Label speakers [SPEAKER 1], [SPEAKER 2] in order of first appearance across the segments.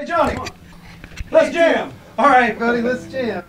[SPEAKER 1] Hey, Johnny, let's jam.
[SPEAKER 2] All right, buddy, let's jam.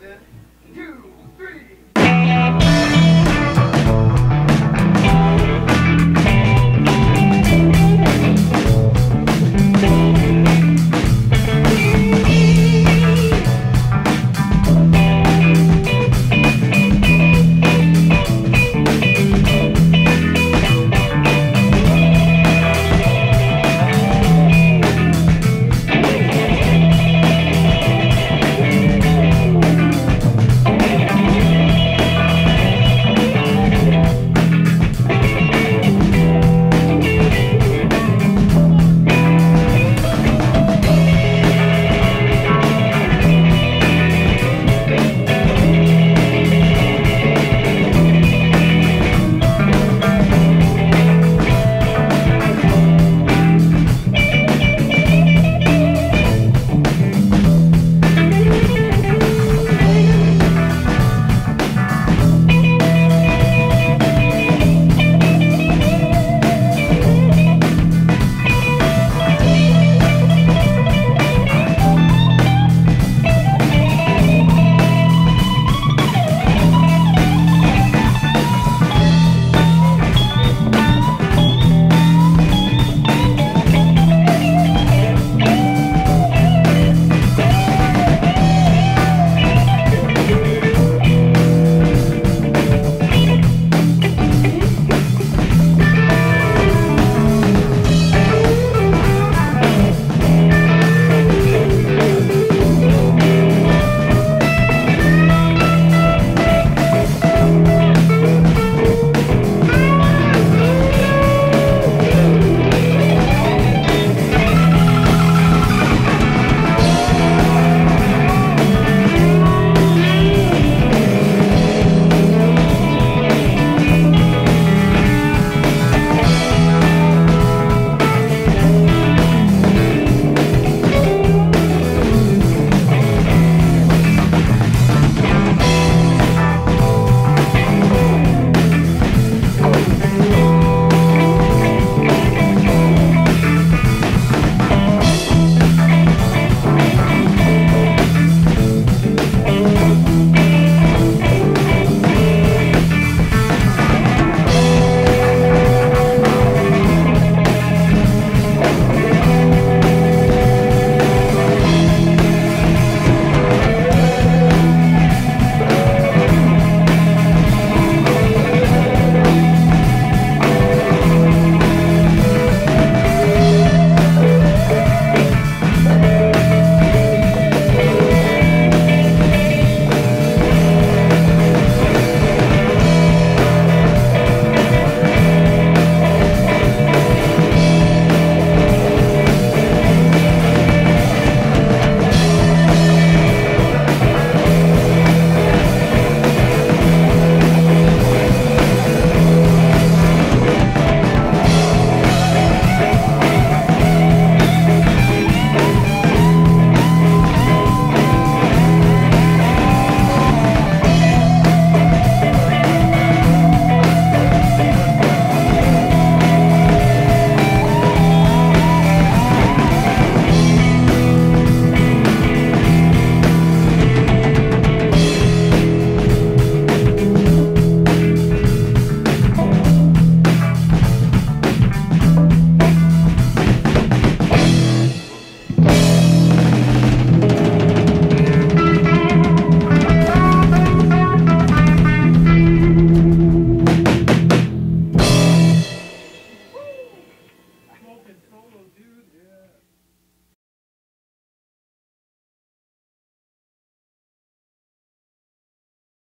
[SPEAKER 2] control, dude. Yeah.